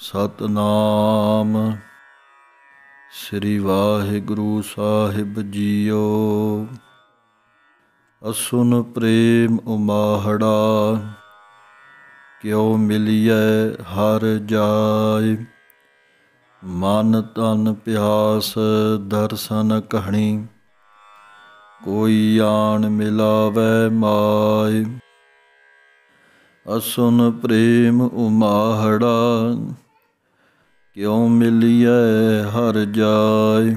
ਸਤਨਾਮ। ਸ੍ਰੀ ਵਾਹਿਗੁਰੂ ਸਾਹਿਬ ਜੀਓ। ਅਸੁਨ ਪ੍ਰੇਮ ਉਮਾਹੜਾ, ਕਿਉ ਮਿਲਿਐ ਹਰ ਜਾਇ ਮਨ ਤਨ ਪਿਆਸ ਦਰਸ਼ਨ ਕਹਣੀ, ਕੋਈ ਆਣ ਮਿਲਾਵੇ ਮਾਇ ਅਸੁਨ ਪ੍ਰੇਮ ਉਮਾਹੜਾ ਕਿਉ ਮਿਲਿਐ ਹਰ ਜਾਇ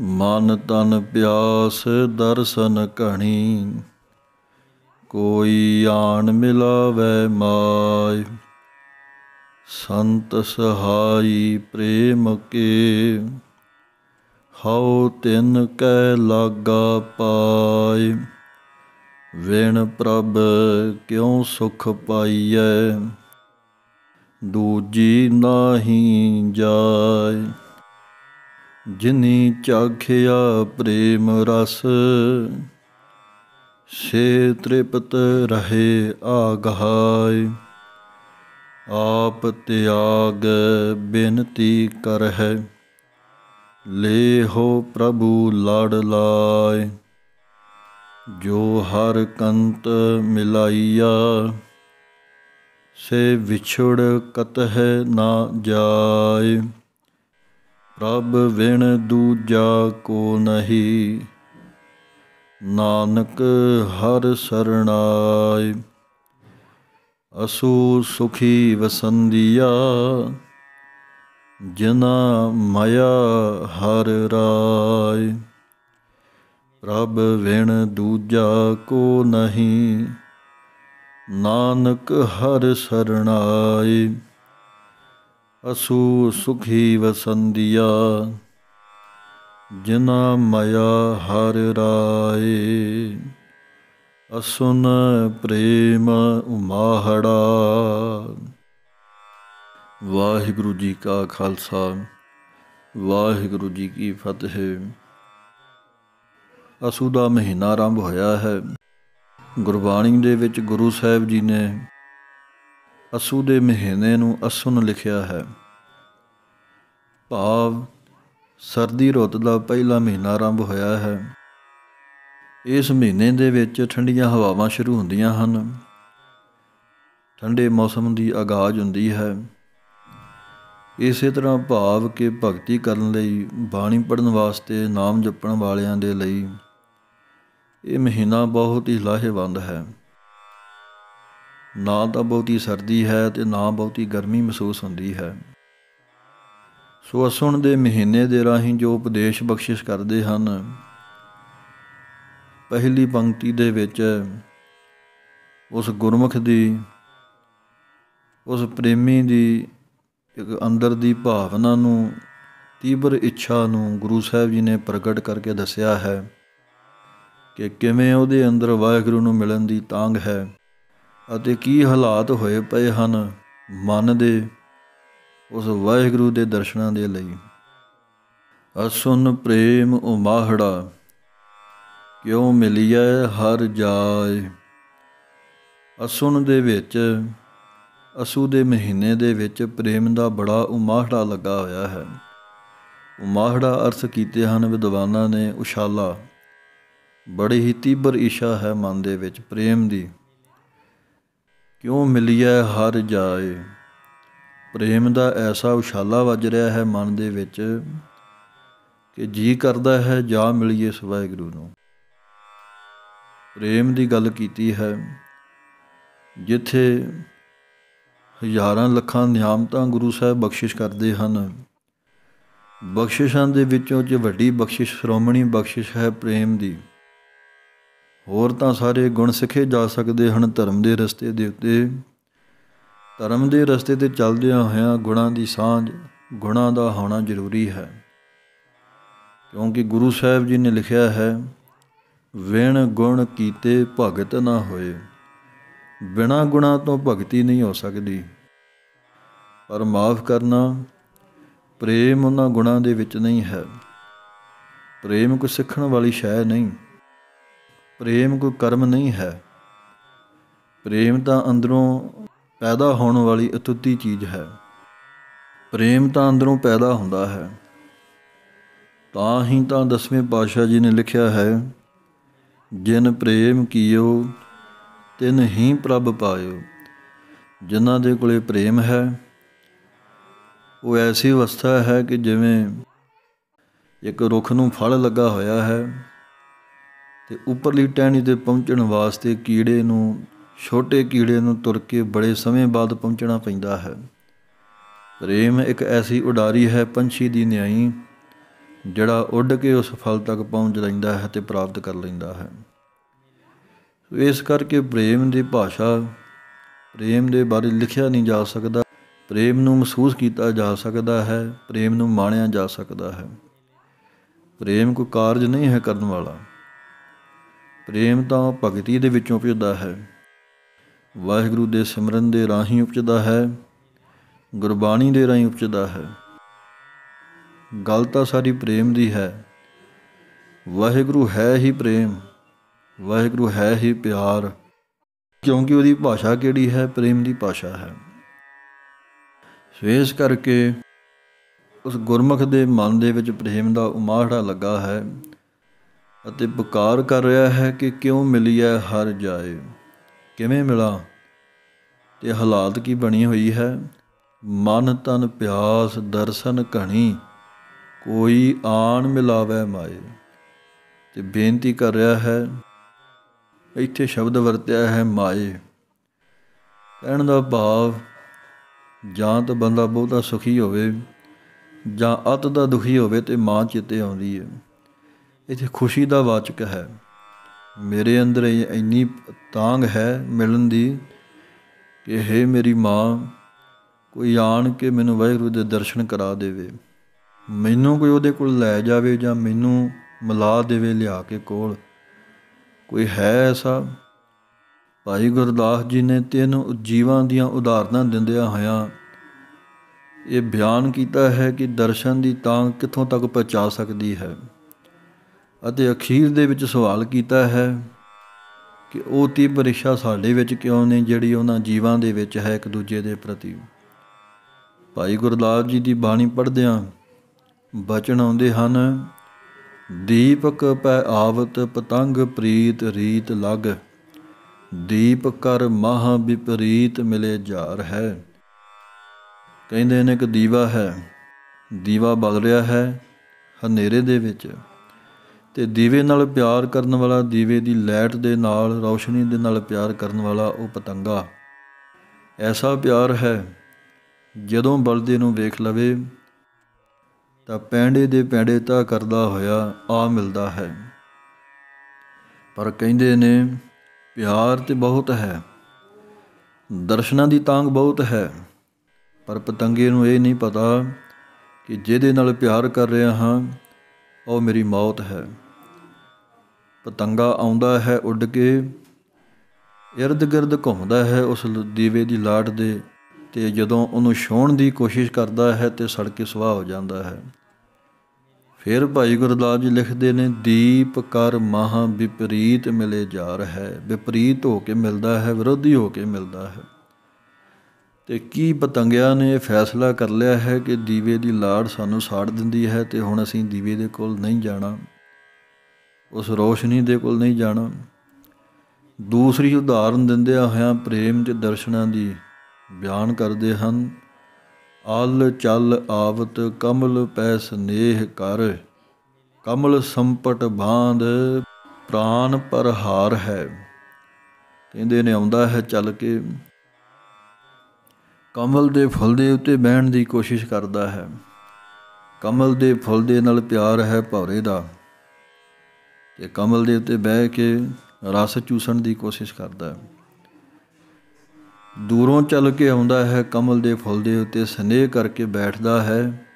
ਮਨ ਤਨ ਪਿਆਸ ਦਰਸ਼ਨ ਕਣੀ, ਕੋਈ ਆਣ ਮਿਲਾਵੇ ਮਾਇ ਸੰਤ ਸਹਾਈ ਪ੍ਰੇਮ ਕੇ, ਹਉ ਤਿਨ ਕੈ ਲਾਗਾ ਪਾਇ ਵਿਣ ਪ੍ਰਭ ਕਿਉ ਸੁਖ ਪਾਈਐ? ਦੂਜੀ ਨਾਹੀ ਜਾਏ। ਜਿਨੀ ਚਾਖਿਆ ਪ੍ਰੇਮ ਰਸ, ਸੇ ਤ੍ਰਿਪਤ ਰਹੇ ਆਗਹਾਇ ਆਪ ਤਿਆਗ ਬੇਨਤੀ ਕਰਹਿ, ਲੇਹੋ ਪ੍ਰਭੂ ਲੜ ਲਾਇ ਜੋ ਹਰ ਕੰਤ ਮਿਲਾਈਆ ਸੇ ਵਿਛੜ ਕਤਹਿ ਨਾ ਜਾਏ। ਪ੍ਰਭ ਵਿਣ ਦੂਜਾ ਕੋ ਨਹੀਂ। ਨਾਨਕ ਹਰ ਸਰਣਾਏ। ਅਸੂ ਸੁਖੀ ਵਸੰਦੀਆ ਜਿਨਾ ਮਾਇਆ ਹਰ ਰਾਏ। ਪ੍ਰਭ ਵਿਣ ਦੂਜਾ ਕੋ ਨਹੀਂ। ਨਾਨਕ ਹਰ ਸਰਣਾਏ, ਅਸੂ ਸੁਖੀ ਵਸੰਦੀਆ, ਜਿਨਾ ਮਾਇਆ ਹਰ ਰਾਏ। ਅਸੁਨ ਪ੍ਰੇਮ ਉਮਾਹੜਾ। ਵਾਹਿਗੁਰੂ ਜੀ ਕਾ ਖਾਲਸਾ, ਵਾਹਿਗੁਰੂ ਜੀ ਕੀ ਫਤਿਹ। ਅਸੂ ਦਾ ਮਹੀਨਾ ਆਰੰਭ ਹੋਇਆ ਹੈ। ਗੁਰਬਾਣੀ ਦੇ ਵਿੱਚ ਗੁਰੂ ਸਾਹਿਬ ਜੀ ਨੇ ਅਸੂ ਦੇ ਮਹੀਨੇ ਨੂੰ ਅਸੁਨ ਲਿਖਿਆ ਹੈ। ਭਾਵ ਸਰਦੀ ਰੁੱਤ ਦਾ ਪਹਿਲਾ ਮਹੀਨਾ ਆਰੰਭ ਹੋਇਆ ਹੈ। ਇਸ ਮਹੀਨੇ ਦੇ ਵਿੱਚ ਠੰਡੀਆਂ ਹਵਾਵਾਂ ਸ਼ੁਰੂ ਹੁੰਦੀਆਂ ਹਨ। ਠੰਡੇ ਮੌਸਮ ਦੀ ਆਗਾਜ਼ ਹੁੰਦੀ ਹੈ। ਇਸੇ ਤਰ੍ਹਾਂ ਭਾਵ ਕਿ ਭਗਤੀ ਕਰਨ ਲਈ ਬਾਣੀ ਪੜਨ ਵਾਸਤੇ ਨਾਮ ਜਪਣ ਵਾਲਿਆਂ ਦੇ ਲਈ ਇਹ ਮਹੀਨਾ ਬਹੁਤ ਹੀ ਲਾਹੇਵੰਦ ਹੈ। ਨਾ ਤਾਂ ਬਹੁਤੀ ਸਰਦੀ ਹੈ ਤੇ ਨਾ ਬਹੁਤੀ ਗਰਮੀ ਮਹਿਸੂਸ ਹੁੰਦੀ ਹੈ। ਸੋ ਅਸਣ ਦੇ ਮਹੀਨੇ ਦੇ ਰਾਹੀਂ ਜੋ ਉਪਦੇਸ਼ ਬਖਸ਼ਿਸ਼ ਕਰਦੇ ਹਨ, ਪਹਿਲੀ ਪੰਕਤੀ ਦੇ ਵਿੱਚ ਉਸ ਗੁਰਮੁਖ ਦੀ, ਉਸ ਪ੍ਰੇਮੀ ਦੀ ਇੱਕ ਅੰਦਰ ਦੀ ਭਾਵਨਾ ਨੂੰ, ਤੀਬਰ ਇੱਛਾ ਨੂੰ ਗੁਰੂ ਸਾਹਿਬ ਜੀ ਨੇ ਪ੍ਰਗਟ ਕਰਕੇ ਦੱਸਿਆ ਹੈ। ਕਿ ਕਿਵੇਂ ਉਹਦੇ ਅੰਦਰ ਵਾਹਿਗੁਰੂ ਨੂੰ ਮਿਲਣ ਦੀ ਤਾਂਗ ਹੈ ਅਤੇ ਕੀ ਹਾਲਾਤ ਹੋਏ ਪਏ ਹਨ ਮਨ ਦੇ ਉਸ ਵਾਹਿਗੁਰੂ ਦੇ ਦਰਸ਼ਨਾਂ ਦੇ ਲਈ। ਅਸੁਨ ਪ੍ਰੇਮ ਉਮਾਹੜਾ, ਕਿਉ ਮਿਲਿਐ ਹਰ ਜਾਏ? ਅਸੁਨ ਦੇ ਵਿੱਚ, ਅਸੂ ਦੇ ਮਹੀਨੇ ਦੇ ਵਿੱਚ ਪ੍ਰੇਮ ਦਾ ਬੜਾ ਉਮਾਹੜਾ ਲੱਗਾ ਹੋਇਆ ਹੈ। ਉਮਾਹੜਾ ਅਰਥ ਕੀਤੇ ਹਨ ਵਿਦਵਾਨਾਂ ਨੇ ਉਸ਼ਾਲਾ ਬੜੀ ਹੀ ਤੀਬਰ ਇਸ਼ਾ ਹੈ ਮਨ ਦੇ ਵਿੱਚ, ਪ੍ਰੇਮ ਦੀ। ਕਿਉਂ ਮਿਲਿਆ ਹਰ ਜਾਏ? ਪ੍ਰੇਮ ਦਾ ਐਸਾ ਉਛਾਲਾ ਵੱਜ ਰਿਹਾ ਹੈ ਮਨ ਦੇ ਵਿੱਚ ਕਿ ਜੀ ਕਰਦਾ ਹੈ, ਜਾ ਮਿਲੀਏ ਸਵਾਹਿਗੁਰੂ ਨੂੰ। ਪ੍ਰੇਮ ਦੀ ਗੱਲ ਕੀਤੀ ਹੈ, ਜਿੱਥੇ ਹਜ਼ਾਰਾਂ ਲੱਖਾਂ ਨਿਆਮਤਾਂ ਗੁਰੂ ਸਾਹਿਬ ਬਖਸ਼ਿਸ਼ ਕਰਦੇ ਹਨ। ਬਖਸ਼ਿਸ਼ਾਂ ਦੇ ਵਿੱਚੋਂ ਜੇ ਵੱਡੀ ਬਖਸ਼ਿਸ਼, ਸ਼੍ਰੋਮਣੀ ਬਖਸ਼ਿਸ਼ ਹੈ ਪ੍ਰੇਮ ਦੀ। ਹੋਰ ਤਾਂ ਸਾਰੇ ਗੁਣ ਸਿੱਖੇ ਜਾ ਸਕਦੇ ਹਨ ਧਰਮ ਦੇ ਰਸਤੇ ਦੇ ਉੱਤੇ। ਧਰਮ ਦੇ ਰਸਤੇ ਤੇ ਚੱਲਦਿਆਂ ਹੋਇਆਂ ਗੁਣਾਂ ਦੀ ਸਾਂਝ, ਗੁਣਾਂ ਦਾ ਹੋਣਾ ਜ਼ਰੂਰੀ ਹੈ। ਕਿਉਂਕਿ ਗੁਰੂ ਸਾਹਿਬ ਜੀ ਨੇ ਲਿਖਿਆ ਹੈ, ਵਿਣ ਗੁਣ ਕੀਤੇ ਭਗਤ ਨਾ ਹੋਏ। ਬਿਨਾ ਗੁਣਾ ਤੋਂ ਭਗਤੀ ਨਹੀਂ ਹੋ ਸਕਦੀ। ਪਰ ਮਾਫ ਕਰਨਾ, ਪ੍ਰੇਮ ਉਹਨਾਂ ਗੁਣਾਂ ਦੇ ਵਿੱਚ ਨਹੀਂ ਹੈ। ਪ੍ਰੇਮ ਕੋ ਸਿੱਖਣ ਵਾਲੀ ਸ਼ੈ ਨਹੀਂ। ਪ੍ਰੇਮ ਕੋਈ ਕਰਮ ਨਹੀਂ ਹੈ। ਪ੍ਰੇਮ ਤਾਂ ਅੰਦਰੋਂ ਪੈਦਾ ਹੋਣ ਵਾਲੀ ਅਤੁੱਤੀ ਚੀਜ਼ ਹੈ। ਪ੍ਰੇਮ ਤਾਂ ਅੰਦਰੋਂ ਪੈਦਾ ਹੁੰਦਾ ਹੈ। ਤਾਂ ਹੀ ਤਾਂ ਦਸਵੇਂ ਪਾਤਸ਼ਾਹ ਜੀ ਨੇ ਲਿਖਿਆ ਹੈ, ਜਿਨ ਪ੍ਰੇਮ ਕੀਓ, ਤਿਨ ਹੀ ਪ੍ਰਭ ਪਾਇਓ। ਜਿਨ੍ਹਾਂ ਦੇ ਕੋਲੇ ਪ੍ਰੇਮ ਹੈ, ਉਹ ਐਸੀ ਅਵਸਥਾ ਹੈ ਕਿ ਜਿਵੇਂ ਇੱਕ ਰੁੱਖ ਨੂੰ ਫਲ ਲੱਗਾ ਹੋਇਆ ਹੈ ਤੇ ਉੱਪਰਲੀ ਟਹਿਣੀ ਤੇ ਪਹੁੰਚਣ ਵਾਸਤੇ ਕੀੜੇ ਨੂੰ, ਛੋਟੇ ਕੀੜੇ ਨੂੰ ਤੁਰ ਕੇ ਬੜੇ ਸਮੇਂ ਬਾਅਦ ਪਹੁੰਚਣਾ ਪੈਂਦਾ ਹੈ। ਪ੍ਰੇਮ ਇੱਕ ਐਸੀ ਉਡਾਰੀ ਹੈ ਪੰਛੀ ਦੀ ਨਿਆਈ, ਜਿਹੜਾ ਉੱਡ ਕੇ ਉਸ ਫਲ ਤੱਕ ਪਹੁੰਚ ਲੈਂਦਾ ਹੈ ਤੇ ਪ੍ਰਾਪਤ ਕਰ ਲੈਂਦਾ ਹੈ। ਇਸ ਕਰਕੇ ਪ੍ਰੇਮ ਦੀ ਭਾਸ਼ਾ, ਪ੍ਰੇਮ ਦੇ ਬਾਰੇ ਲਿਖਿਆ ਨਹੀਂ ਜਾ ਸਕਦਾ। ਪ੍ਰੇਮ ਨੂੰ ਮਹਿਸੂਸ ਕੀਤਾ ਜਾ ਸਕਦਾ ਹੈ, ਪ੍ਰੇਮ ਨੂੰ ਮਾਣਿਆ ਜਾ ਸਕਦਾ ਹੈ। ਪ੍ਰੇਮ ਕੋਈ ਕਾਰਜ ਨਹੀਂ ਹੈ ਕਰਨ ਵਾਲਾ। ਪ੍ਰੇਮ ਤਾਂ ਭਗਤੀ ਦੇ ਵਿੱਚੋਂ ਉਪਜਦਾ ਹੈ। ਵਾਹਿਗੁਰੂ ਦੇ ਸਿਮਰਨ ਦੇ ਰਾਹੀਂ ਉਪਜਦਾ ਹੈ। ਗੁਰਬਾਣੀ ਦੇ ਰਾਹੀਂ ਉਪਜਦਾ ਹੈ। ਗੱਲ ਤਾਂ ਸਾਰੀ ਪ੍ਰੇਮ ਦੀ ਹੈ। ਵਾਹਿਗੁਰੂ ਹੈ ਹੀ ਪ੍ਰੇਮ। ਵਾਹਿਗੁਰੂ ਹੈ ਹੀ ਪਿਆਰ। ਕਿਉਂਕਿ ਉਹਦੀ ਭਾਸ਼ਾ ਕਿਹੜੀ ਹੈ? ਪ੍ਰੇਮ ਦੀ ਭਾਸ਼ਾ ਹੈ। ਸਵੇਸ ਕਰਕੇ ਉਸ ਗੁਰਮੁਖ ਦੇ ਮਨ ਦੇ ਵਿੱਚ ਪ੍ਰੇਮ ਦਾ ਉਮਾੜਾ ਲੱਗਾ ਹੈ। ਅਤੇ ਪੁਕਾਰ ਕਰ ਰਿਹਾ ਹੈ ਕਿ ਕਿਉਂ ਮਿਲਿਆ ਹਰ ਜਾਏ? ਕਿਵੇਂ ਮਿਲਾ? ਤੇ ਹਾਲਾਤ ਕੀ ਬਣੀ ਹੋਈ ਹੈ? ਮਨ ਤਨ ਪਿਆਸ ਦਰਸ਼ਨ ਘਣੀ, ਕੋਈ ਆਣ ਮਿਲਾਵੇ ਮਾਏ। ਤੇ ਬੇਨਤੀ ਕਰ ਰਿਹਾ ਹੈ, ਇੱਥੇ ਸ਼ਬਦ ਵਰਤਿਆ ਹੈ ਮਾਏ। ਕਹਿਣ ਦਾ ਭਾਵ, ਜਾਂ ਤਾਂ ਬੰਦਾ ਬਹੁਤਾ ਸੁਖੀ ਹੋਵੇ, ਜਾਂ ਅਤ ਦਾ ਦੁਖੀ ਹੋਵੇ ਤੇ ਮਾਂ ਚਿੱਤੇ ਆਉਂਦੀ ਹੈ। ਇੱਥੇ ਖੁਸ਼ੀ ਦਾ ਵਾਚਕ ਹੈ। ਮੇਰੇ ਅੰਦਰ ਇੰਨੀ ਤਾਂਗ ਹੈ ਮਿਲਣ ਦੀ ਕਿ ਹੈ ਮੇਰੀ ਮਾਂ, ਕੋਈ ਆਣ ਕੇ ਮੈਨੂੰ ਵਾਹਿਗੁਰੂ ਦੇ ਦਰਸ਼ਨ ਕਰਾ ਦੇਵੇ। ਮੈਨੂੰ ਕੋਈ ਉਹਦੇ ਕੋਲ ਲੈ ਜਾਵੇ ਜਾਂ ਮੈਨੂੰ ਮਿਲਾ ਦੇਵੇ ਲਿਆ ਕੇ ਕੋਲ। ਕੋਈ ਹੈ ਐਸਾ? ਭਾਈ ਗੁਰਦਾਸ ਜੀ ਨੇ ਤਿੰਨ ਜੀਵਾਂ ਦੀਆਂ ਉਦਾਹਰਨਾਂ ਦਿੰਦਿਆਂ ਹੋਇਆਂ ਇਹ ਬਿਆਨ ਕੀਤਾ ਹੈ ਕਿ ਦਰਸ਼ਨ ਦੀ ਤਾਂਗ ਕਿੱਥੋਂ ਤੱਕ ਪਹੁੰਚਾ ਸਕਦੀ ਹੈ। ਅਤੇ ਅਖੀਰ ਦੇ ਵਿੱਚ ਸਵਾਲ ਕੀਤਾ ਹੈ ਕਿ ਉਹ ਤੀ ਪਰਿਸ਼ਾ ਸਾਡੇ ਵਿੱਚ ਕਿਉਂ ਨਹੀਂ ਜਿਹੜੀ ਉਹਨਾਂ ਜੀਵਾਂ ਦੇ ਵਿੱਚ ਹੈ ਇੱਕ ਦੂਜੇ ਦੇ ਪ੍ਰਤੀ। ਭਾਈ ਗੁਰਦਾਸ ਜੀ ਦੀ ਬਾਣੀ ਪੜ੍ਹਦਿਆਂ ਬਚਨ ਆਉਂਦੇ ਹਨ, ਦੀਪਕ ਪੈ ਆਵਤ ਪਤੰਗ ਪ੍ਰੀਤ ਰੀਤ ਲਗ। ਦੀਪ ਕਰ ਮਹਾ ਵਿਪਰੀਤ ਮਿਲੇ ਜਾਰ ਹੈ। ਕਹਿੰਦੇ ਨੇ ਕਿ ਦੀਵਾ ਹੈ। ਦੀਵਾ ਬਲ ਰਿਹਾ ਹੈ ਹਨੇਰੇ ਦੇ ਵਿੱਚ। ਤੇ ਦੀਵੇ ਨਾਲ ਪਿਆਰ ਕਰਨ ਵਾਲਾ, ਦੀਵੇ ਦੀ ਲਾਈਟ ਦੇ ਨਾਲ, ਰੌਸ਼ਨੀ ਦੇ ਨਾਲ ਪਿਆਰ ਕਰਨ ਵਾਲਾ ਉਹ ਪਤੰਗਾ। ਐਸਾ ਪਿਆਰ ਹੈ, ਜਦੋਂ ਬਲਦੇ ਨੂੰ ਵੇਖ ਲਵੇ, ਤਾਂ ਪੈਂਡੇ ਦੇ ਪੈਂਡੇ ਤਾਂ ਕਰਦਾ ਹੋਇਆ ਆ ਮਿਲਦਾ ਹੈ। ਪਰ ਕਹਿੰਦੇ ਨੇ, ਪਿਆਰ ਤੇ ਬਹੁਤ ਹੈ। ਦਰਸ਼ਨਾਂ ਦੀ ਤਾਂਗ ਬਹੁਤ ਹੈ। ਪਰ ਪਤੰਗੇ ਨੂੰ ਇਹ ਨਹੀਂ ਪਤਾ ਕਿ ਜਿਹਦੇ ਨਾਲ ਪਿਆਰ ਕਰ ਰਿਹਾ ਹਾਂ, ਉਹ ਮੇਰੀ ਮੌਤ ਹੈ। ਪਤੰਗਾ ਆਉਂਦਾ ਹੈ ਉੱਡ ਕੇ। ਇਰਦ ਗਿਰਦ ਘੁੰਮਦਾ ਹੈ ਉਸ ਦੀਵੇ ਦੀ ਲਾਟ ਦੇ ਤੇ ਜਦੋਂ ਉਹਨੂੰ ਛੋਣ ਦੀ ਕੋਸ਼ਿਸ਼ ਕਰਦਾ ਹੈ ਤੇ ਸੜ ਕੇ ਸੁਆਹ ਹੋ ਜਾਂਦਾ ਹੈ। ਫਿਰ ਭਾਈ ਗੁਰਦਾਸ ਜੀ ਲਿਖਦੇ ਨੇ, ਦੀਪ ਕਰ ਮਹਾ ਵਿਪਰੀਤ ਮਿਲੇ ਜਾ ਹੈ। ਵਿਪਰੀਤ ਹੋ ਕੇ ਮਿਲਦਾ ਹੈ, ਵਿਰੋਧੀ ਹੋ ਕੇ ਮਿਲਦਾ ਹੈ। ਤੇ ਕੀ ਪਤੰਗਿਆਂ ਨੇ ਫੈਸਲਾ ਕਰ ਲਿਆ ਹੈ ਕਿ ਦੀਵੇ ਦੀ ਲਾੜ ਸਾਨੂੰ ਸਾੜ ਦਿੰਦੀ ਹੈ ਤੇ ਹੁਣ ਅਸੀਂ ਦੀਵੇ ਦੇ ਕੋਲ ਨਹੀਂ ਜਾਣਾ। ਉਸ ਰੋਸ਼ਨੀ ਦੇ ਕੋਲ ਨਹੀਂ ਜਾਣਾ। ਦੂਸਰੀ ਉਦਾਹਰਨ ਦਿੰਦਿਆਂ ਹੋਇਆਂ ਪ੍ਰੇਮ ਤੇ ਦਰਸ਼ਨਾਂ ਦੀ ਬਿਆਨ ਕਰਦੇ ਹਨ। ਅਲ ਚਲ ਆਵਤ ਕਮਲ ਪੈ ਸਨੇਹ ਕਰ। ਕਮਲ ਸੰਪਟ ਬਾਂਧ ਪ੍ਰਾਨ ਪਰ ਹਾਰ ਹੈ। ਕਹਿੰਦੇ ਨੇ ਆਉਂਦਾ ਹੈ ਚੱਲ ਕੇ। ਕਮਲ ਦੇ ਫੁੱਲ ਦੇ ਉੱਤੇ ਬਹਿਣ ਦੀ ਕੋਸ਼ਿਸ਼ ਕਰਦਾ ਹੈ। ਕਮਲ ਦੇ ਫੁੱਲ ਦੇ ਨਾਲ ਪਿਆਰ ਹੈ ਭੌਰੇ ਦਾ। ਤੇ ਕਮਲ ਦੇ ਉੱਤੇ ਬਹਿ ਕੇ ਰਸ ਚੂਸਣ ਦੀ ਕੋਸ਼ਿਸ਼ ਕਰਦਾ ਹੈ। ਦੂਰੋਂ ਚੱਲ ਕੇ ਆਉਂਦਾ ਹੈ, ਕਮਲ ਦੇ ਫੁੱਲ ਦੇ ਉੱਤੇ ਸਨੇਹ ਕਰਕੇ ਬੈਠਦਾ ਹੈ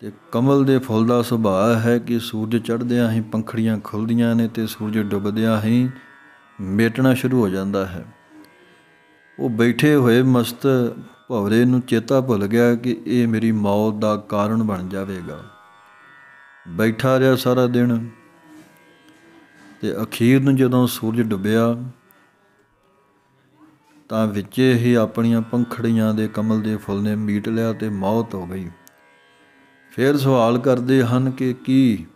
ਤੇ ਕਮਲ ਦੇ ਫੁੱਲ ਦਾ ਸੁਭਾਅ ਹੈ ਕਿ ਸੂਰਜ ਚੜ੍ਹਦਿਆਂ ਹੀ ਪੰਖੜੀਆਂ ਖੁੱਲਦੀਆਂ ਨੇ ਤੇ ਸੂਰਜ ਡੁੱਬਦਿਆਂ ਹੀ ਮੇਟਣਾ ਸ਼ੁਰੂ ਹੋ ਜਾਂਦਾ ਹੈ। ਉਹ ਬੈਠੇ ਹੋਏ ਮਸਤ ਭਵਰੇ ਨੂੰ ਚੇਤਾ ਭੁੱਲ ਗਿਆ ਕਿ ਇਹ ਮੇਰੀ ਮੌਤ ਦਾ ਕਾਰਨ ਬਣ ਜਾਵੇਗਾ। ਬੈਠਾ ਰਿਹਾ ਸਾਰਾ ਦਿਨ ਤੇ ਅਖੀਰ ਨੂੰ ਜਦੋਂ ਸੂਰਜ ਡੁੱਬਿਆ, ਤਾਂ ਵਿੱਚੇ ਹੀ ਆਪਣੀਆਂ ਪੰਖੜੀਆਂ ਦੇ ਕਮਲ ਦੇ ਫੁੱਲ ਨੇ ਮੀਟ ਲਿਆ ਤੇ ਮੌਤ ਹੋ ਗਈ। ਫਿਰ ਸਵਾਲ ਕਰਦੇ ਹਨ ਕਿ ਕੀ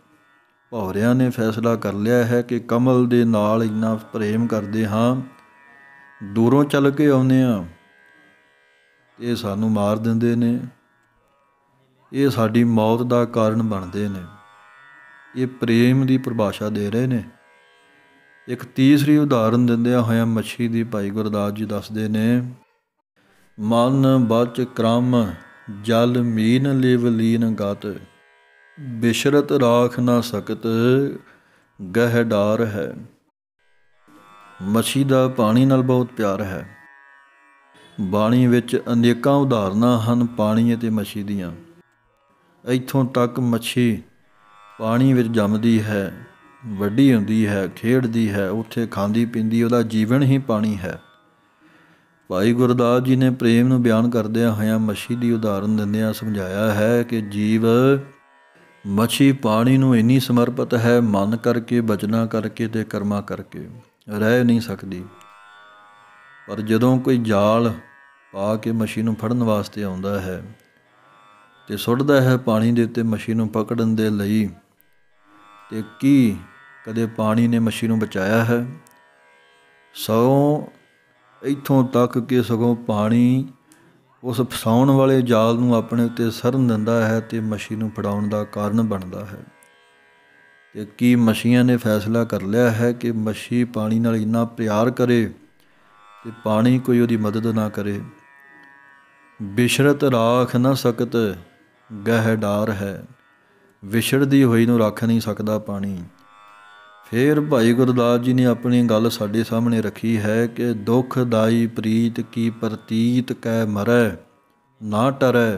ਭੌਰਿਆਂ ਨੇ ਫੈਸਲਾ ਕਰ ਲਿਆ ਹੈ ਕਿ ਕਮਲ ਦੇ ਨਾਲ ਇੰਨਾ ਪ੍ਰੇਮ ਕਰਦੇ ਹਾਂ, ਦੂਰੋਂ ਚੱਲ ਕੇ ਆਉਂਦੇ ਆ ਇਹ ਸਾਨੂੰ ਮਾਰ ਦਿੰਦੇ ਨੇ। ਇਹ ਸਾਡੀ ਮੌਤ ਦਾ ਕਾਰਨ ਬਣਦੇ ਨੇ। ਇਹ ਪ੍ਰੇਮ ਦੀ ਪਰਿਭਾਸ਼ਾ ਦੇ ਰਹੇ ਨੇ। ਇੱਕ ਤੀਸਰੀ ਉਦਾਹਰਨ ਦਿੰਦਿਆਂ ਹੋਇਆਂ ਮੱਛੀ ਦੀ ਭਾਈ ਗੁਰਦਾਸ ਜੀ ਦੱਸਦੇ ਨੇ, ਮਨ ਬਚ ਕ੍ਰਮ, ਜਲ ਮੀਨ ਲਿਵ ਲੀਨ ਗਤ, ਬਿਸ਼ਰਤ ਰਾਖ ਨਾ ਸਕਤ, ਗਹਿ ਡਾਰ ਹੈ। ਮੱਛੀ ਦਾ ਪਾਣੀ ਨਾਲ ਬਹੁਤ ਪਿਆਰ ਹੈ। ਬਾਣੀ ਵਿੱਚ ਅਨੇਕਾਂ ਉਦਾਹਰਨਾਂ ਹਨ ਪਾਣੀ ਅਤੇ ਮੱਛੀ ਦੀਆਂ। ਇੱਥੋਂ ਤੱਕ ਮੱਛੀ ਪਾਣੀ ਵਿੱਚ ਜੰਮਦੀ ਹੈ। ਵੱਡੀ ਹੁੰਦੀ ਹੈ, ਖੇਡਦੀ ਹੈ, ਉੱਥੇ ਖਾਂਦੀ ਪੀਂਦੀ, ਉਹਦਾ ਜੀਵਨ ਹੀ ਪਾਣੀ ਹੈ। ਭਾਈ ਗੁਰਦਾਸ ਜੀ ਨੇ ਪ੍ਰੇਮ ਨੂੰ ਬਿਆਨ ਕਰਦਿਆਂ ਹੋਇਆਂ ਮੱਛੀ ਦੀ ਉਦਾਹਰਨ ਦਿੰਦਿਆਂ ਸਮਝਾਇਆ ਹੈ ਕਿ ਜੀਵ ਮੱਛੀ ਪਾਣੀ ਨੂੰ ਇੰਨੀ ਸਮਰਪਿਤ ਹੈ, ਮਨ ਕਰਕੇ, ਬਚਨਾ ਕਰਕੇ ਤੇ ਕਰਮਾ ਕਰਕੇ ਰਹਿ ਨਹੀਂ ਸਕਦੀ। ਪਰ ਜਦੋਂ ਕੋਈ ਜਾਲ ਪਾ ਕੇ ਮੱਛੀ ਨੂੰ ਫੜਨ ਵਾਸਤੇ ਆਉਂਦਾ ਹੈ ਤੇ ਸੁੱਟਦਾ ਹੈ, ਪਾਣੀ ਦੇ ਉੱਤੇ ਮੱਛੀ ਨੂੰ ਪਕੜਨ ਦੇ ਲਈ, ਤੇ ਕੀ ਕਦੇ ਪਾਣੀ ਨੇ ਮੱਛੀ ਨੂੰ ਬਚਾਇਆ ਹੈ। ਸਗੋਂ ਇੱਥੋਂ ਤੱਕ ਕਿ ਸਗੋਂ ਪਾਣੀ ਉਸ ਫਸਾਉਣ ਵਾਲੇ ਜਾਲ ਨੂੰ ਆਪਣੇ ਉੱਤੇ ਸਰਨ ਦਿੰਦਾ ਹੈ ਤੇ ਮੱਛੀ ਨੂੰ ਫੜਾਉਣ ਦਾ ਕਾਰਨ ਬਣਦਾ ਹੈ। ਤੇ ਕੀ ਮੱਛੀਆਂ ਨੇ ਫੈਸਲਾ ਕਰ ਲਿਆ ਹੈ ਕਿ ਮੱਛੀ ਪਾਣੀ ਨਾਲ ਇੰਨਾ ਪਿਆਰ ਕਰੇ ਤੇ ਪਾਣੀ ਕੋਈ ਉਹਦੀ ਮਦਦ ਨਾ ਕਰੇ? ਬਿਸ਼ਰਤ ਰਾਖ ਨਾ ਸਕਤ, ਗਹਿ ਡਾਰ ਹੈ। ਵਿਛੜਦੀ ਹੋਈ ਨੂੰ ਰੱਖ ਨਹੀਂ ਸਕਦਾ ਪਾਣੀ। ਫਿਰ ਭਾਈ ਗੁਰਦਾਸ ਜੀ ਨੇ ਆਪਣੀ ਗੱਲ ਸਾਡੇ ਸਾਹਮਣੇ ਰੱਖੀ ਹੈ ਕਿ ਦੁਖਦਾਈ ਪ੍ਰੀਤ ਕੀ ਪ੍ਰਤੀਤ ਕਹਿ ਮਰੈ, ਨਾ ਟਰੈ।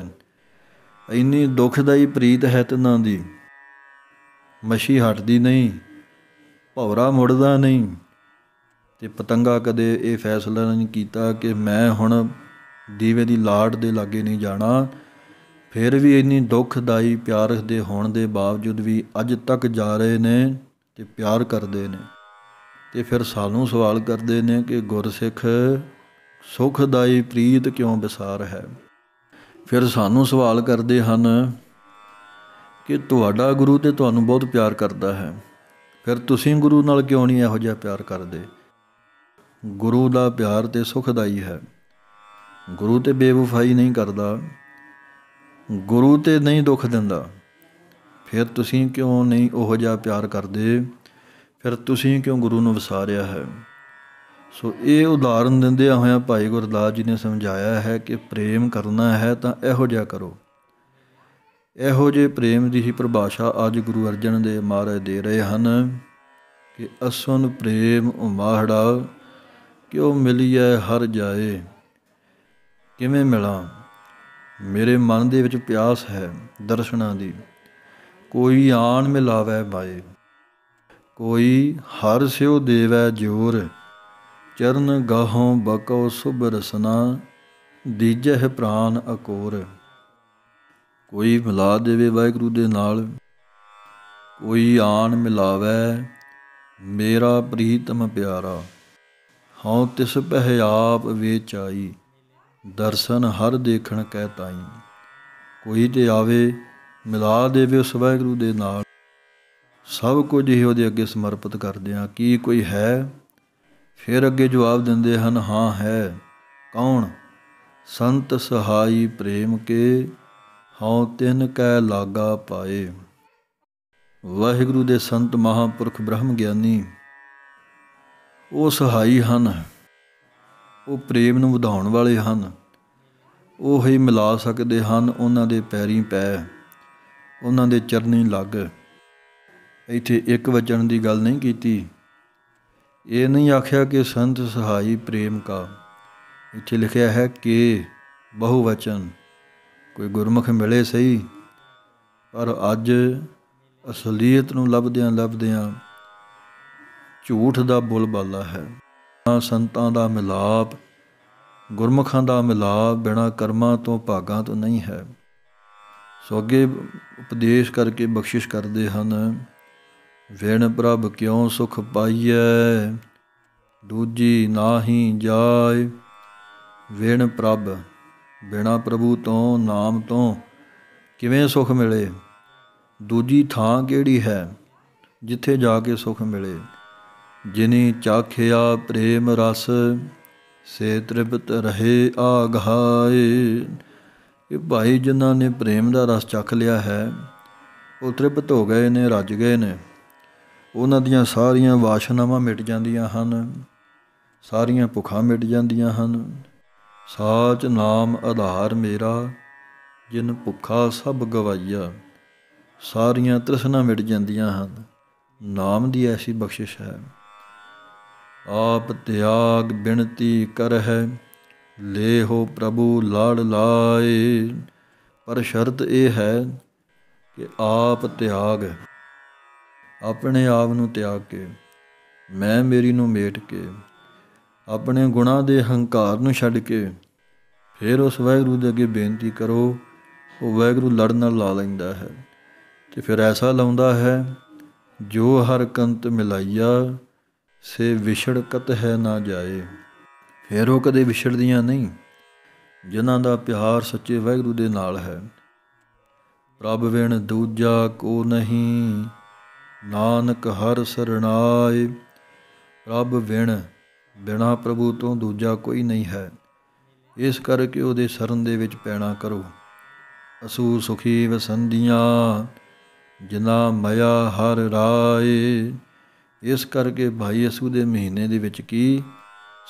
ਇੰਨੀ ਦੁਖਦਾਈ ਪ੍ਰੀਤ ਹੈ ਤਨਾਂ ਦੀ। ਮਸ਼ੀ ਹਟਦੀ ਨਹੀਂ, ਭੌਰਾ ਮੁੜਦਾ ਨਹੀਂ। ਤੇ ਪਤੰਗਾ ਕਦੇ ਇਹ ਫੈਸਲਾ ਨਹੀਂ ਕੀਤਾ ਕਿ ਮੈਂ ਹੁਣ ਦੀਵੇ ਦੀ ਲਾਟ ਦੇ ਲਾਗੇ ਨਹੀਂ ਜਾਣਾ। ਫਿਰ ਵੀ ਇੰਨੀ ਦੁਖਦਾਈ ਪਿਆਰ ਦੇ ਹੋਣ ਦੇ ਬਾਵਜੂਦ ਵੀ ਅੱਜ ਤੱਕ ਜਾ ਰਹੇ ਨੇ। ਤੇ ਪਿਆਰ ਕਰਦੇ ਨੇ ਤੇ ਫਿਰ ਸਾਨੂੰ ਸਵਾਲ ਕਰਦੇ ਨੇ ਕਿ ਗੁਰਸਿੱਖ, ਸੁਖਦਾਈ ਪ੍ਰੀਤ ਕਿਉਂ ਵਿਸਾਰ ਹੈ? ਫਿਰ ਸਾਨੂੰ ਸਵਾਲ ਕਰਦੇ ਹਨ ਕਿ ਤੁਹਾਡਾ ਗੁਰੂ ਤੇ ਤੁਹਾਨੂੰ ਬਹੁਤ ਪਿਆਰ ਕਰਦਾ ਹੈ। ਫਿਰ ਤੁਸੀਂ ਗੁਰੂ ਨਾਲ ਕਿਉਂ ਨਹੀਂ ਇਹੋ ਜਿਹਾ ਪਿਆਰ ਕਰਦੇ? ਗੁਰੂ ਦਾ ਪਿਆਰ ਤੇ ਸੁਖਦਾਈ ਹੈ। ਗੁਰੂ ਤੇ ਬੇਵਫਾਈ ਨਹੀਂ ਕਰਦਾ। ਗੁਰੂ ਤੇ ਨਹੀਂ ਦੁੱਖ ਦਿੰਦਾ। ਫਿਰ ਤੁਸੀਂ ਕਿਉਂ ਨਹੀਂ ਉਹ ਜਿਹਾ ਪਿਆਰ ਕਰਦੇ? ਫਿਰ ਤੁਸੀਂ ਕਿਉਂ ਗੁਰੂ ਨੂੰ ਵਿਸਾਰਿਆ ਹੈ? ਸੋ ਇਹ ਉਦਾਹਰਨ ਦਿੰਦਿਆਂ ਹੋਇਆਂ ਭਾਈ ਗੁਰਦਾਸ ਜੀ ਨੇ ਸਮਝਾਇਆ ਹੈ ਕਿ ਪ੍ਰੇਮ ਕਰਨਾ ਹੈ ਤਾਂ ਇਹੋ ਜਿਹਾ ਕਰੋ। ਇਹੋ ਜੇ ਪ੍ਰੇਮ ਦੀ ਹੀ ਪਰਿਭਾਸ਼ਾ ਅੱਜ ਗੁਰੂ ਅਰਜਨ ਦੇ ਮਹਾਰਾਜ ਦੇ ਰਹੇ ਹਨ ਕਿ ਅਸਨ ਪ੍ਰੇਮ ਉਮਾਹੜਾ, ਕਿਉ ਮਿਲਿਐ ਹਰ ਜਾਏ? ਕਿਵੇਂ ਮਿਲਾਂ? ਮੇਰੇ ਮਨ ਦੇ ਵਿੱਚ ਪਿਆਸ ਹੈ ਦਰਸ਼ਨਾਂ ਦੀ। ਕੋਈ ਆਣ ਮਿਲਾਵੇ ਬਾਏ। ਕੋਈ ਹਰ ਸਿਉ ਦੇਵੈ ਜੋਰ। ਚਰਨ ਗਾਹੋਂ ਬਕਉ ਸੁਭ ਰਸਨਾ, ਦੀਜਹਿ ਪ੍ਰਾਨ ਅਕੋਰ। ਕੋਈ ਮਿਲਾ ਦੇਵੇ ਵਾਹਿਗੁਰੂ ਦੇ ਨਾਲ, ਕੋਈ ਆਣ ਮਿਲਾਵੇ ਮੇਰਾ ਪ੍ਰੀਤਮ ਪਿਆਰਾ। ਹਉ ਤਿਸ ਪਹਿ ਆਪ ਵੇਚਾਈ, ਦਰਸ਼ਨ ਹਰ ਦੇਖਣ ਕਹਿ ਤਾਈ। ਕੋਈ ਤੇ ਆਵੇ ਮਿਲਾ ਦੇਵੇ ਉਸ ਵਾਹਿਗੁਰੂ ਦੇ ਨਾਲ। ਸਭ ਕੁਝ ਹੀ ਉਹਦੇ ਅੱਗੇ ਸਮਰਪਿਤ ਕਰਦੇ ਆ ਕੀ ਕੋਈ ਹੈ? ਫਿਰ ਅੱਗੇ ਜਵਾਬ ਦਿੰਦੇ ਹਨ, ਹਾਂ, ਹੈ। ਕੌਣ? ਸੰਤ ਸਹਾਈ ਪ੍ਰੇਮ ਕੇ ਹਉ ਤਿਨ ਕੈ ਲਾਗਾ ਪਾਏ। ਵਾਹਿਗੁਰੂ ਦੇ ਸੰਤ ਮਹਾਪੁਰਖ ਬ੍ਰਹਮ ਗਿਆਨੀ, ਉਹ ਸਹਾਈ ਹਨ। ਉਹ ਪ੍ਰੇਮ ਨੂੰ ਵਧਾਉਣ ਵਾਲੇ ਹਨ। ਉਹ ਹੀ ਮਿਲਾ ਸਕਦੇ ਹਨ, ਉਹਨਾਂ ਦੇ ਪੈਰੀਂ ਪੈ। ਉਹਨਾਂ ਦੇ ਚਰਨੀ ਲੱਗ। ਇੱਥੇ ਇੱਕ ਵਚਨ ਦੀ ਗੱਲ ਨਹੀਂ ਕੀਤੀ। ਇਹ ਨਹੀਂ ਆਖਿਆ ਕਿ ਸੰਤ ਸਹਾਈ ਪ੍ਰੇਮ ਕਾ। ਇੱਥੇ ਲਿਖਿਆ ਹੈ ਕਿ ਬਹੁ ਵਚਨ ਕੋਈ ਗੁਰਮੁਖ ਮਿਲੇ ਸਹੀ, ਪਰ ਅੱਜ ਅਸਲੀਅਤ ਨੂੰ ਲੱਭਦਿਆਂ ਲੱਭਦਿਆਂ ਝੂਠ ਦਾ ਬੁਲਬਾਲਾ ਹੈ। ਸੰਤਾਂ ਦਾ ਮਿਲਾਪ, ਗੁਰਮੁਖਾਂ ਦਾ ਮਿਲਾਪ ਬਿਨਾ ਕਰਮਾਂ ਤੋਂ ਭਾਗਾਂ ਤੋਂ ਨਹੀਂ ਹੈ। ਸੋ ਅੱਗੇ ਉਪਦੇਸ਼ ਕਰਕੇ ਬਖਸ਼ਿਸ਼ ਕਰਦੇ ਹਨ, ਵਿਣ ਪ੍ਰਭ ਕਿਉ ਸੁਖ ਪਾਈਐ? ਦੂਜੀ ਨਾਹੀ ਜਾਏ। ਵਿਣ ਪ੍ਰਭ, ਬਿਨਾ ਪ੍ਰਭੂ ਤੋਂ, ਨਾਮ ਤੋਂ ਕਿਵੇਂ ਸੁਖ ਮਿਲੇ? ਦੂਜੀ ਥਾਂ ਕਿਹੜੀ ਹੈ ਜਿੱਥੇ ਜਾ ਕੇ ਸੁਖ ਮਿਲੇ? ਜਿਨੀ ਚਾਖਿਆ ਪ੍ਰੇਮ ਰਸ, ਸੇ ਤ੍ਰਿਪਤ ਰਹੇ ਆਘਾਏ ਇਹ ਭਾਈ ਜਿਨ੍ਹਾਂ ਨੇ ਪ੍ਰੇਮ ਦਾ ਰਸ ਚੱਖ ਲਿਆ ਹੈ, ਉਹ ਤ੍ਰਿਪਤ ਹੋ ਗਏ ਨੇ, ਰੱਜ ਗਏ ਨੇ। ਉਹਨਾਂ ਦੀਆਂ ਸਾਰੀਆਂ ਵਾਸ਼ਨਾਵਾਂ ਮਿਟ ਜਾਂਦੀਆਂ ਹਨ, ਸਾਰੀਆਂ ਭੁੱਖਾਂ ਮਿਟ ਜਾਂਦੀਆਂ ਹਨ। ਸਾਚ ਨਾਮ ਆਧਾਰ ਮੇਰਾ, ਜਿਨ ਭੁੱਖਾ ਸਭ ਗਵਾਈਆ, ਸਾਰੀਆਂ ਤ੍ਰਿਸ਼ਨਾ ਮਿਟ ਜਾਂਦੀਆਂ ਹਨ। ਨਾਮ ਦੀ ਐਸੀ ਬਖਸ਼ਿਸ਼ ਹੈ। ਆਪ ਤਿਆਗ ਬਿਨਤੀ ਕਰ ਹੈ ਲੈ ਹੋ ਪ੍ਰਭੂ ਲੜ ਲਾਏ, ਪਰ ਸ਼ਰਤ ਇਹ ਹੈ ਕਿ ਆਪ ਤਿਆਗ, ਆਪਣੇ ਆਪ ਨੂੰ ਤਿਆਗ ਕੇ, ਮੈਂ ਮੇਰੀ ਨੂੰ ਮੇਟ ਕੇ, ਆਪਣੇ ਗੁਨਾਹ ਦੇ ਹੰਕਾਰ ਨੂੰ ਛੱਡ ਕੇ, ਫਿਰ ਉਸ ਵਾਹਿਗੁਰੂ ਦੇ ਅੱਗੇ ਬੇਨਤੀ ਕਰੋ, ਉਹ ਵਾਹਿਗੁਰੂ ਲੜ ਨਾਲ ਲਾ ਲੈਂਦਾ ਹੈ। ਤੇ ਫਿਰ ਐਸਾ ਲਾਉਂਦਾ ਹੈ, ਜੋ ਹਰ ਕੰਤ ਮਿਲਾਈਆ, ਸੇ ਵਿਛੜਕਤ ਹੈ ਨਾ ਜਾਏ। ਫਿਰ ਉਹ ਕਦੇ ਵਿਛੜਦੀਆਂ ਨਹੀਂ, ਜਿਨ੍ਹਾਂ ਦਾ ਪਿਆਰ ਸੱਚੇ ਵਾਹਿਗੁਰੂ ਦੇ ਨਾਲ ਹੈ। ਪ੍ਰਭ ਵਿਣ ਦੂਜਾ ਕੋ ਨਹੀਂ, ਨਾਨਕ ਹਰ ਸਰਣਾਏ। ਪ੍ਰਭ ਵਿਣ ਬਿਨਾ ਪ੍ਰਭੂ ਤੋਂ ਦੂਜਾ ਕੋਈ ਨਹੀਂ ਹੈ। ਇਸ ਕਰਕੇ ਉਹਦੇ ਸ਼ਰਨ ਦੇ ਵਿੱਚ ਪੈਣਾ ਕਰੋ। ਅਸੂ ਸੁਖੀ ਵਸੰਦੀਆਂ ਜਿਨਾ ਮਇਆ ਹਰ ਰਾਏ। ਇਸ ਕਰਕੇ ਭਾਈ ਅਸੂ ਦੇ ਮਹੀਨੇ ਦੇ ਵਿੱਚ ਕੀ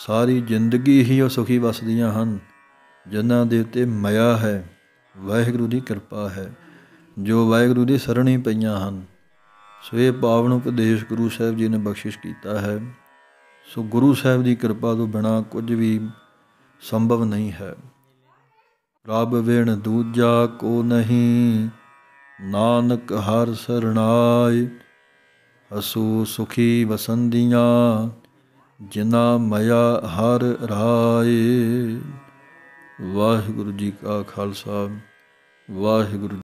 ਸਾਰੀ ਜ਼ਿੰਦਗੀ ਹੀ ਉਹ ਸੁਖੀ ਵਸਦੀਆਂ ਹਨ, ਜਿਨ੍ਹਾਂ ਦੇ ਉੱਤੇ ਮਇਆ ਹੈ, ਵਾਹਿਗੁਰੂ ਦੀ ਕਿਰਪਾ ਹੈ, ਜੋ ਵਾਹਿਗੁਰੂ ਦੀ ਸਰਣੀ ਪਈਆਂ ਹਨ। ਸੋ ਇਹ ਪਾਵਨ ਉਪਦੇਸ਼ ਗੁਰੂ ਸਾਹਿਬ ਜੀ ਨੇ ਬਖਸ਼ਿਸ਼ ਕੀਤਾ ਹੈ। ਸੋ ਗੁਰੂ ਸਾਹਿਬ ਦੀ ਕਿਰਪਾ ਤੋਂ ਬਿਨਾ ਕੁਝ ਵੀ ਸੰਭਵ ਨਹੀਂ ਹੈ। ਰੱਬ ਵੇਣ ਦੂਜਾ ਕੋ ਨਹੀਂ, ਨਾਨਕ ਹਰ ਸਰਣਾਏ ਅਸੂ ਸੁਖੀ ਵਸੰਦੀਆਂ ਜਿਨਾ ਮਇਆ ਹਰ ਰਾਏ। ਵਾਹਿਗੁਰੂ ਜੀ ਕਾ ਖਾਲਸਾ ਵਾਹਿਗੁਰੂ